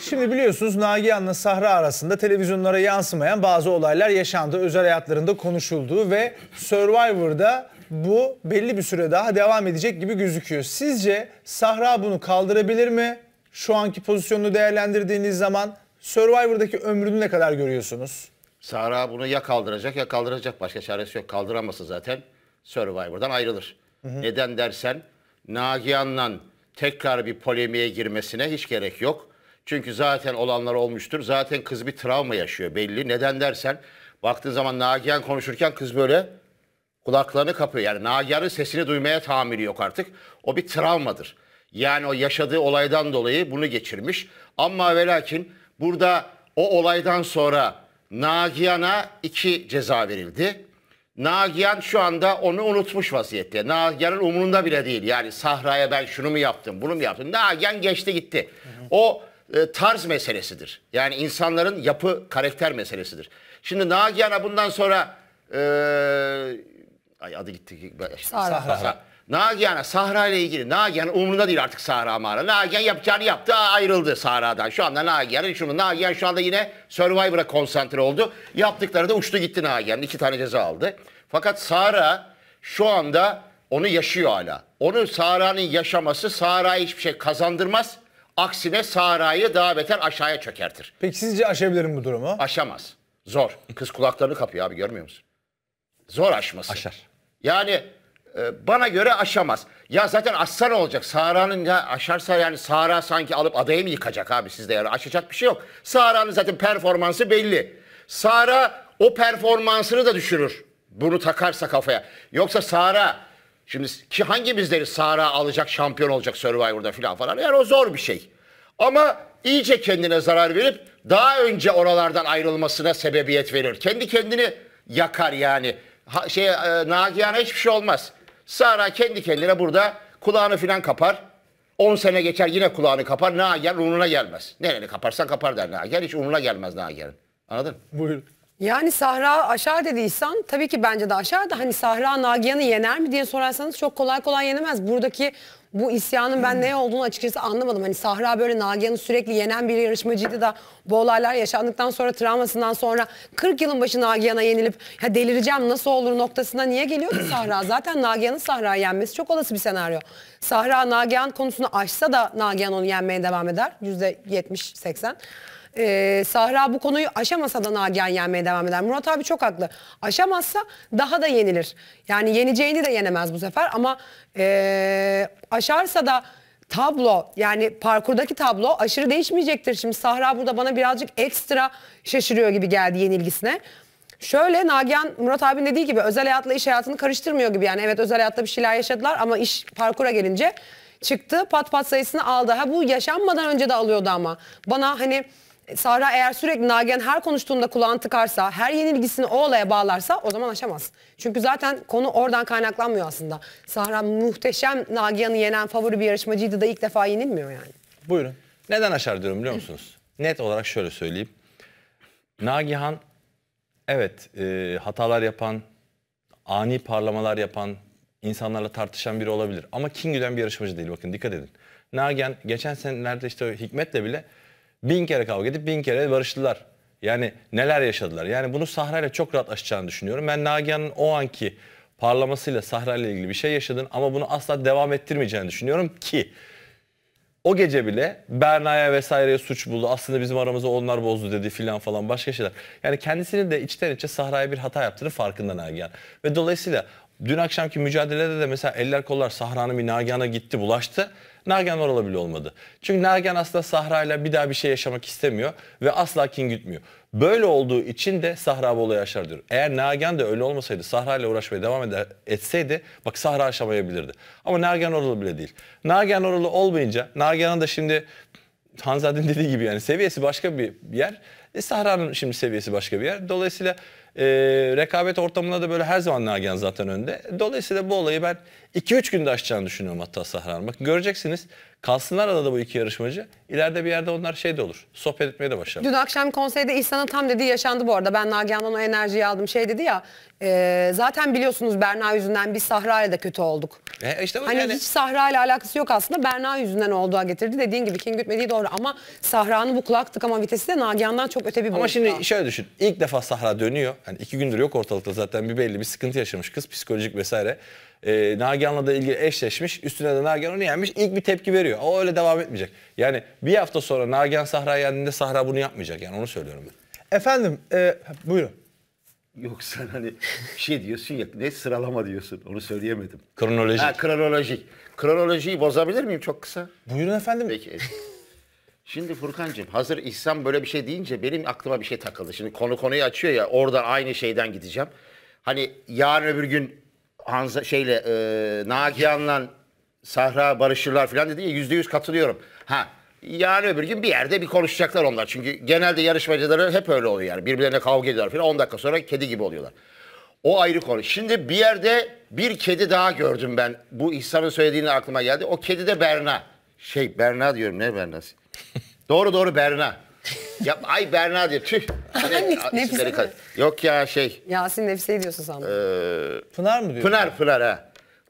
Şimdi biliyorsunuz Nagihan'la Sahra arasında televizyonlara yansımayan bazı olaylar yaşandı. Özel hayatlarında konuşulduğu ve Survivor'da bu belli bir süre daha devam edecek gibi gözüküyor. Sizce Sahra bunu kaldırabilir mi? Şu anki pozisyonunu değerlendirdiğiniz zaman Survivor'daki ömrünü ne kadar görüyorsunuz? Sahra bunu ya kaldıracak ya kaldıracak. Başka çaresi yok. Kaldıramazsa zaten Survivor'dan ayrılır. Neden dersen Nagihan'la tekrar bir polemiğe girmesine hiç gerek yok. Çünkü zaten olanlar olmuştur. Zaten kız bir travma yaşıyor belli. Neden dersen baktığın zaman Nagihan konuşurken kız böyle kulaklarını kapıyor. Yani Nagihan'ın sesini duymaya tahammülü yok artık. O bir travmadır. Yani o yaşadığı olaydan dolayı bunu geçirmiş. Ama ve lakin burada o olaydan sonra Nagihan'a iki ceza verildi. Nagihan şu anda onu unutmuş vaziyette. Nagihan'ın umurunda bile değil. Yani Sahra'ya ben şunu mu yaptım, bunu mu yaptım? Nagihan geçti gitti. O e, tarz meselesidir. Yani insanların yapı, karakter meselesidir. Şimdi Nagihan'a bundan sonra e, ay adı gitti. Sahra. Sahra. Nagihan'a Sahra ile ilgili Nagihan'ın umurunda değil artık Sahra mağara. Nagihan yapacağını yaptı ayrıldı Sahra'dan. Şu anda Nagihan'ın şunu Nagihan şu anda yine Survivor'a konsantre oldu. Yaptıkları da uçtu gitti Nagihan'ın. iki tane ceza aldı. Fakat Sahra şu anda onu yaşıyor hala. Onu Sahra'nın yaşaması Sahra'ya hiçbir şey kazandırmaz. Aksine Sahra'yı daha beter aşağıya çökertir. Peki sizce aşabilir mi bu durumu? Aşamaz. Zor. Kız kulaklarını kapıyor abi görmüyor musun? Zor aşması. Aşar. Yani e, bana göre aşamaz. Ya zaten aşsa ne olacak? Sahra'nın ya aşarsa yani Sahra sanki alıp adayı mı yıkacak abi sizde yani aşacak bir şey yok. Sahra'nın zaten performansı belli. Sahra o performansını da düşürür. Bunu takarsa kafaya. Yoksa Sahra şimdi ki hangimiz deriz Sahra alacak şampiyon olacak Survivor'da falan falan. Yani o zor bir şey. Ama iyice kendine zarar verip daha önce oralardan ayrılmasına sebebiyet verir. Kendi kendini yakar yani. Ha, şey e, Nagihan'a hiçbir şey olmaz. Sara kendi kendine burada kulağını filan kapar. 10 sene geçer yine kulağını kapar. Nagihan umuruna gelmez. Nereni kaparsan kapar der Nagihan. Hiç umuruna gelmez Nagihan'ın. Anladın? Buyurun. Yani Sahra aşağı dediysen tabii ki bence de aşağı da hani Sahra Nagihan'ı yener mi diye sorarsanız çok kolay kolay yenemez. Buradaki bu isyanın ben ne olduğunu açıkçası anlamadım. Hani Sahra böyle Nagihan'ı sürekli yenen bir yarışmacıydı da bu olaylar yaşandıktan sonra travmasından sonra 40 yılın başı Nagihan'a yenilip ya delireceğim nasıl olur noktasına niye geliyor ki Sahra? Zaten Nagihan'ın Sahra'yı yenmesi çok olası bir senaryo. Sahra Nagihan konusunu aşsa da Nagihan onu yenmeye devam eder. %70-80. Ee, Sahra bu konuyu aşamasa da Nagihan yenmeye devam eder. Murat abi çok haklı. Aşamazsa daha da yenilir. Yani yeneceğini de yenemez bu sefer ama ee, aşarsa da tablo yani parkurdaki tablo aşırı değişmeyecektir. Şimdi Sahra burada bana birazcık ekstra şaşırıyor gibi geldi yenilgisine. Şöyle Nagihan Murat abinin dediği gibi özel hayatla iş hayatını karıştırmıyor gibi. Yani evet özel hayatta bir şeyler yaşadılar ama iş parkura gelince çıktı pat pat sayısını aldı. Ha bu yaşanmadan önce de alıyordu ama. Bana hani Sahra eğer sürekli Nagihan her konuştuğunda kulağını tıkarsa, her yenilgisini o olaya bağlarsa o zaman aşamaz. Çünkü zaten konu oradan kaynaklanmıyor aslında. Sahra muhteşem Nagihan'ı yenen favori bir yarışmacıydı da ilk defa yenilmiyor yani. Buyurun. Neden aşar diyorum biliyor musunuz? Net olarak şöyle söyleyeyim. Nagihan evet e, hatalar yapan, ani parlamalar yapan, insanlarla tartışan biri olabilir. Ama kin güden bir yarışmacı değil bakın dikkat edin. Nagihan geçen senelerde işte Hikmet'le bile bin kere kavga edip bin kere barıştılar. Yani neler yaşadılar. Yani bunu Sahra ile çok rahat aşacağını düşünüyorum. Ben Nagihan'ın o anki parlamasıyla Sahra ile ilgili bir şey yaşadın ama bunu asla devam ettirmeyeceğini düşünüyorum ki o gece bile Berna'ya vesaireye suç buldu. Aslında bizim aramızı onlar bozdu dedi filan falan başka şeyler. Yani kendisini de içten içe Sahra'ya bir hata yaptığını farkında Nagihan. Ve dolayısıyla dün akşamki mücadelede de mesela eller kollar Sahra'nın bir Nagihan'a gitti bulaştı. Nagihan oralı bile olmadı. Çünkü Nagihan aslında Sahra'yla bir daha bir şey yaşamak istemiyor ve asla kin gütmüyor. Böyle olduğu için de Sahra bu olayı aşar diyor. Eğer Nagihan da öyle olmasaydı Sahra ile uğraşmaya devam eder, etseydi bak Sahra aşamayabilirdi. Ama Nagihan oralı bile değil. Nagihan oralı olmayınca Nagihan'ın da şimdi Hanzade'nin dediği gibi yani seviyesi başka bir yer. E, Sahra'nın şimdi seviyesi başka bir yer. Dolayısıyla e, rekabet ortamında da böyle her zaman Nagihan zaten önde. Dolayısıyla bu olayı ben 2-3 günde aşacağını düşünüyorum hatta Sahra'nın. Bakın göreceksiniz Kalsınlar arada bu iki yarışmacı. İleride bir yerde onlar şey de olur. Sohbet etmeye de başlar. Dün akşam konseyde İhsan'ın tam dediği yaşandı bu arada. Ben Nagihan'dan o enerjiyi aldım. Şey dedi ya e, zaten biliyorsunuz Berna yüzünden biz Sahra ile de kötü olduk. E, işte bu Hani yani- hiç Sahra ile alakası yok aslında. Berna yüzünden olduğu getirdi. Dediğin gibi King gütmediği doğru ama Sahra'nın bu kulak tıkama vitesi de Nagihan'dan çok öte bir boyutta. Ama şimdi şöyle düşün. İlk defa Sahra dönüyor. Hani iki gündür yok ortalıkta zaten bir belli bir sıkıntı yaşamış kız psikolojik vesaire. Ee, Nagihan'la da ilgili eşleşmiş. Üstüne de Nagihan onu yenmiş. İlk bir tepki veriyor. O öyle devam etmeyecek. Yani bir hafta sonra Nagihan Sahra'yı yendiğinde Sahra bunu yapmayacak. Yani onu söylüyorum ben. Efendim e, buyurun. Yok sen hani şey diyorsun ya ne sıralama diyorsun onu söyleyemedim. Kronolojik. Ha kronolojik. Kronolojiyi bozabilir miyim çok kısa? Buyurun efendim. Peki. Şimdi Furkan'cığım hazır İhsan böyle bir şey deyince benim aklıma bir şey takıldı. Şimdi konu konuyu açıyor ya oradan aynı şeyden gideceğim. Hani yarın öbür gün Hanza şeyle e, Nagihan'la Sahra barışırlar falan dedi ya yüzde yüz katılıyorum. Ha yarın öbür gün bir yerde bir konuşacaklar onlar. Çünkü genelde yarışmacıları hep öyle oluyor yani. Birbirlerine kavga ediyorlar falan 10 dakika sonra kedi gibi oluyorlar. O ayrı konu. Şimdi bir yerde bir kedi daha gördüm ben. Bu İhsan'ın söylediğini aklıma geldi. O kedi de Berna. Şey Berna diyorum ne Berna'sı? doğru doğru Berna. Ya ay Berna diyor. Tüh. Hani, Nefise isimleri mi? ka- Yok ya şey. Yasin Nefse'yi diyorsun sandım. Pınar mı diyor? Pınar Pınar ha.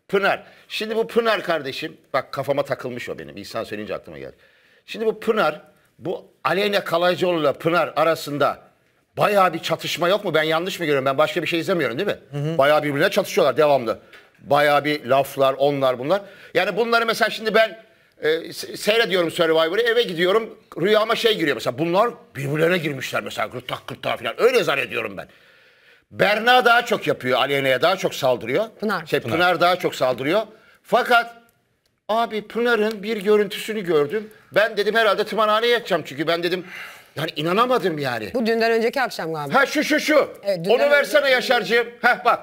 Pınar. Şimdi bu Pınar kardeşim bak kafama takılmış o benim. İhsan söyleyince aklıma geldi. Şimdi bu Pınar bu Aleyna Kalaycıoğlu'yla Pınar arasında bayağı bir çatışma yok mu? Ben yanlış mı görüyorum? Ben başka bir şey izlemiyorum değil mi? Bayağı birbirine çatışıyorlar devamlı. Bayağı bir laflar onlar bunlar. Yani bunları mesela şimdi ben e, se- seyrediyorum Survivor'ı eve gidiyorum rüyama şey giriyor mesela bunlar birbirlerine girmişler mesela gırtlak gırtlağa falan öyle zannediyorum ben. Berna daha çok yapıyor. Aleyna'ya daha çok saldırıyor. Pınar. Şey, Pınar. daha çok saldırıyor. Fakat abi Pınar'ın bir görüntüsünü gördüm. Ben dedim herhalde tımarhaneye yatacağım çünkü ben dedim yani inanamadım yani. Bu dünden önceki akşam galiba. Ha şu şu şu. Evet, Onu versene önce- Yaşar'cığım. Heh bak.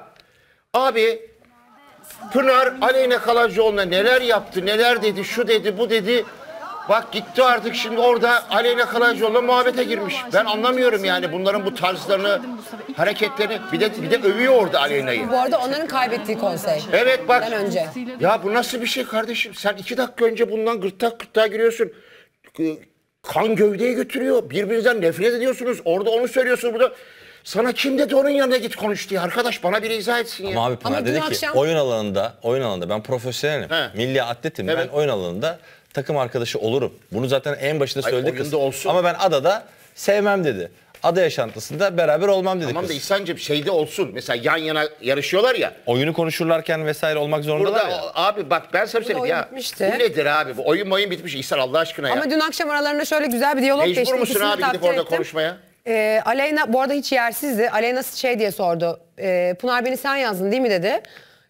Abi Pınar Aleyna Kalaycıoğlu'na neler yaptı, neler dedi, şu dedi, bu dedi. Bak gitti artık şimdi orada Aleyna Kalaycıoğlu'na muhabbete girmiş. Ben anlamıyorum yani bunların bu tarzlarını, hareketlerini. Bir de bir de övüyor orada Aleyna'yı. Bu arada onların kaybettiği konsey. Evet bak. Ben önce. Ya bu nasıl bir şey kardeşim? Sen iki dakika önce bundan gırtlak gırtlağa giriyorsun. Kan gövdeye götürüyor. Birbirinizden nefret ediyorsunuz. Orada onu söylüyorsunuz burada. Sana kim dedi onun yanına git konuş diye. Arkadaş bana bir izah etsin ya. Ama abi Pınar Ama dün dedi ki akşam- oyun alanında, oyun alanında ben profesyonelim. He. Milli atletim. Evet. Ben oyun alanında takım arkadaşı olurum. Bunu zaten en başında Ay, söyledi kız. olsun. Ama ben adada sevmem dedi. Ada yaşantısında beraber olmam dedi Tamam kız. da İhsan'cığım şeyde olsun. Mesela yan yana yarışıyorlar ya. Oyunu konuşurlarken vesaire olmak zorundalar Burada ya. o- abi bak ben sana şey söyleyeyim oyun ya. bitmişti. Bu nedir abi? Bu oyun oyun bitmiş. İhsan Allah aşkına ya. Ama dün akşam aralarında şöyle güzel bir diyalog geçti. Mecbur musun İkisini abi gidip takdir orada ettim. konuşmaya? Ee, Aleyna bu arada hiç yersizdi. Aleyna şey diye sordu. Ee, Pınar beni sen yazdın değil mi dedi.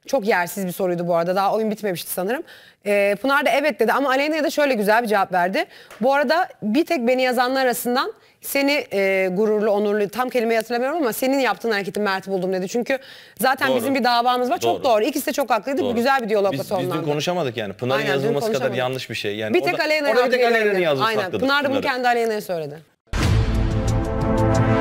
Çok yersiz bir soruydu bu arada. Daha oyun bitmemişti sanırım. Ee, Pınar da evet dedi ama Aleyna'ya da şöyle güzel bir cevap verdi. Bu arada bir tek beni yazanlar arasından seni e, gururlu, onurlu tam kelimeyi hatırlamıyorum ama senin yaptığın hareketi Mert buldum dedi. Çünkü zaten Doğru. bizim bir davamız var. Çok Doğru. doğru. İkisi de çok haklıydı. Doğru. Güzel bir diyalogla biz, biz sonlandı. dün konuşamadık yani. Pınar'ın Aynen, yazılması kadar yanlış bir şey. Yani bir tek Aleyna'ya Orada bir tek verebilirim. yazması Aynen. Pınar da bunu kendi Aleyna'ya söyledi. Thank you.